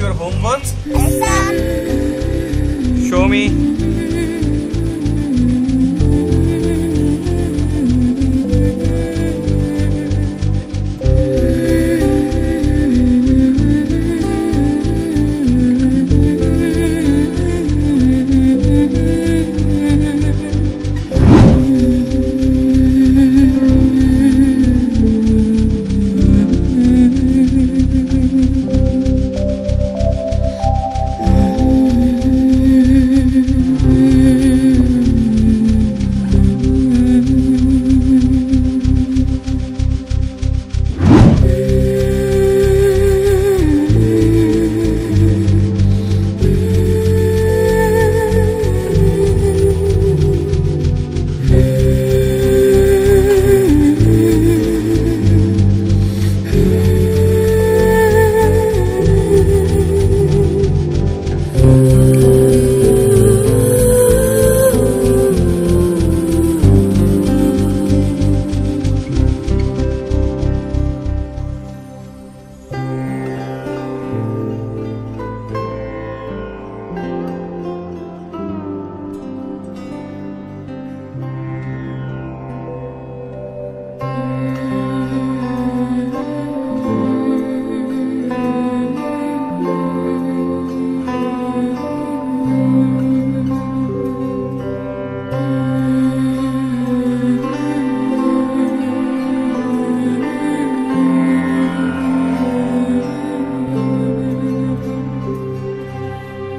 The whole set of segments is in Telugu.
your homework? Show me.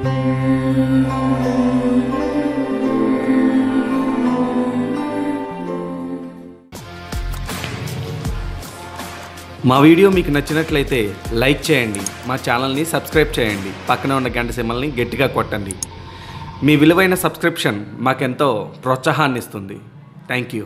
మా వీడియో మీకు నచ్చినట్లయితే లైక్ చేయండి మా ఛానల్ని సబ్స్క్రైబ్ చేయండి పక్కన ఉన్న గంట సిమ్మల్ని గట్టిగా కొట్టండి. మీ విలువైన సబ్స్క్రిప్షన్ మాకెంతో ప్రోత్సాహాన్ని ఇస్తుంది థ్యాంక్ యూ.